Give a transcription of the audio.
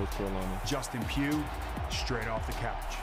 North Carolina. Justin Pugh, straight off the couch.